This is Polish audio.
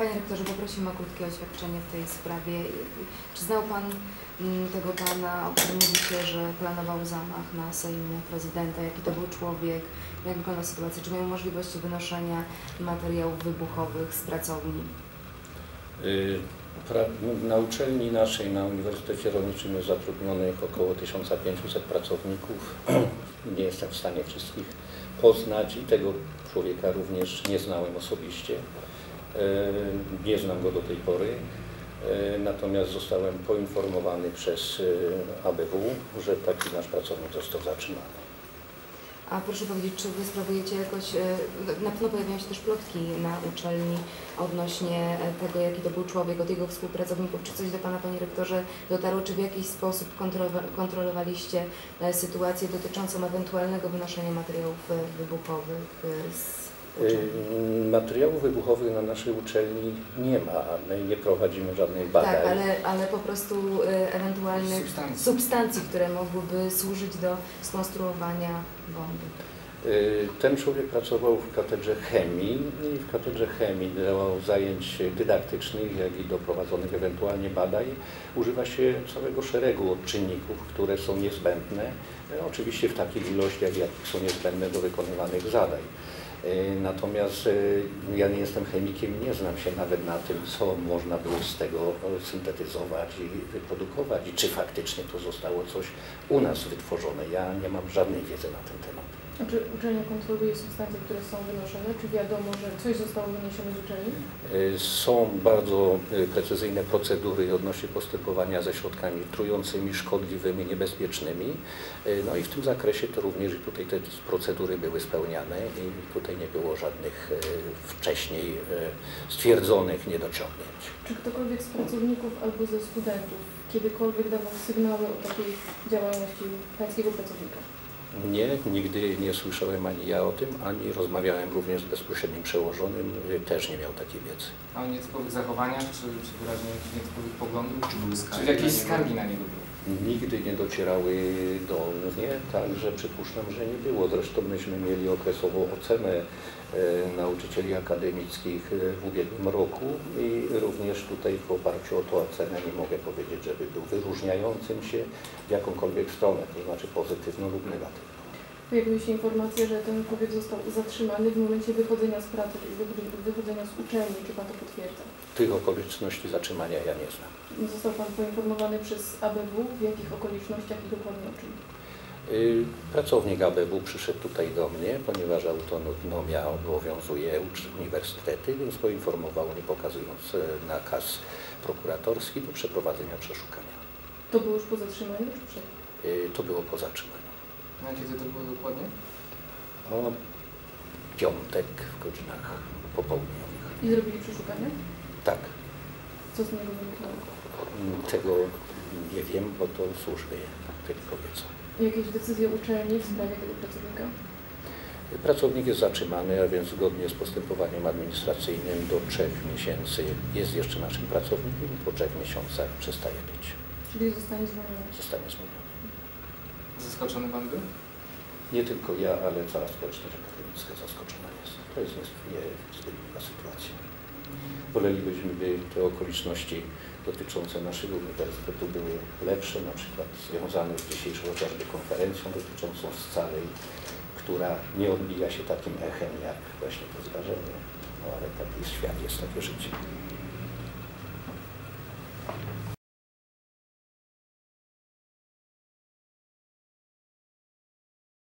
Panie rektorze, poprosimy o krótkie oświadczenie w tej sprawie. Czy znał Pan mm, tego Pana, o którym mówicie, że planował zamach na Sejm prezydenta? Jaki to był człowiek? Jak wygląda sytuacja? Czy miał możliwość wynoszenia materiałów wybuchowych z pracowni? Y, Na uczelni naszej, na Uniwersytecie Rolniczym jest zatrudnionych około 1500 pracowników. Nie jestem w stanie wszystkich poznać i tego człowieka również nie znałem osobiście. Nie znam go do tej pory. Y, Natomiast zostałem poinformowany przez y, ABW, że taki nasz pracownik został zatrzymany. A proszę powiedzieć, czy Wy sprawujecie jakoś, e, na pewno pojawiają się też plotki na uczelni odnośnie e, tego, jaki to był człowiek, od jego współpracowników, czy coś do Pana, Panie Rektorze, dotarło, czy w jakiś sposób kontrolowa- kontrolowaliście e, sytuację dotyczącą ewentualnego wynoszenia materiałów e, wybuchowych e, z Materiałów wybuchowych na naszej uczelni nie ma. My nie prowadzimy żadnych badań. Tak, ale, ale po prostu e, ewentualnych Substancji. substancji, które mogłyby służyć do skonstruowania bomby. Y, Ten człowiek pracował w katedrze chemii i w katedrze chemii do zajęć dydaktycznych, jak i do prowadzonych ewentualnie badań używa się całego szeregu czynników, które są niezbędne, y, oczywiście w takich ilościach, jakich są niezbędne do wykonywanych zadań. Y, Natomiast y, ja nie jestem chemikiem nie znam się nawet na tym, co można było z tego syntetyzować i wyprodukować i czy faktycznie to zostało coś u nas wytworzone. Ja nie mam żadnej wiedzy na ten temat. Czy uczelnia kontroluje substancje, które są wynoszone? Czy wiadomo, że coś zostało wyniesione z uczelni? Y, Są bardzo y, precyzyjne procedury odnośnie postępowania ze środkami trującymi, szkodliwymi, niebezpiecznymi. Y, No i w tym zakresie to również i tutaj te procedury były spełniane i tutaj nie było żadnych wcześniej stwierdzonych niedociągnięć. Czy ktokolwiek z pracowników albo ze studentów kiedykolwiek dawał sygnały o takiej działalności pańskiego pracownika? Nie, nigdy nie słyszałem ani ja o tym, ani rozmawiałem również z bezpośrednim przełożonym, też nie miał takiej wiedzy. A o nietypowych zachowaniach, czy, czy wyraźnie jakichś nietypowych poglądów? Czy Czy jakieś skargi na niego były? Nigdy nie docierały do mnie, także przypuszczam, że nie było. Zresztą myśmy mieli okresową ocenę e, nauczycieli akademickich e, w ubiegłym roku i również tutaj w oparciu o tą ocenę nie mogę powiedzieć, żeby był wyróżniającym się w jakąkolwiek stronę, to znaczy pozytywną lub negatywną. Pojawiły się informacje, że ten człowiek został zatrzymany w momencie wychodzenia z pracy, czyli wychodzenia z uczelni. Czy pan to potwierdza? Tych okoliczności zatrzymania ja nie znam. Został pan poinformowany przez ABW, w jakich okolicznościach i dokładnie o czym? Y, Pracownik ABW przyszedł tutaj do mnie, ponieważ autonomia obowiązuje uniwersytety, więc poinformował mnie, pokazując e, nakaz prokuratorski do przeprowadzenia przeszukania. To było już po zatrzymaniu, czy przed? Y, To było po zatrzymaniu. Na kiedy to było dokładnie? O piątek w godzinach popołudniowych. I zrobili przeszukanie? Tak, Co z niego wyniknęło? m, tego nie wiem, bo to służby tylko wiedzą. Jakieś decyzje uczelni w sprawie tego pracownika? Pracownik jest zatrzymany, a więc zgodnie z postępowaniem administracyjnym do trzech miesięcy jest jeszcze naszym pracownikiem i po trzech miesiącach przestaje być. Czyli zostanie zwolniony. Zostanie zwolniony. Zaskoczony pan był? Nie tylko ja, ale cała społeczność akademicka zaskoczona jest. To jest niezwykła sytuacja. Wolelibyśmy, by te okoliczności dotyczące naszego uniwersytetu były lepsze, na przykład związane z dzisiejszą chociażby konferencją dotyczącą scalej, która nie odbija się takim echem jak właśnie to zdarzenie. No ale taki jest świat, jest takie życie.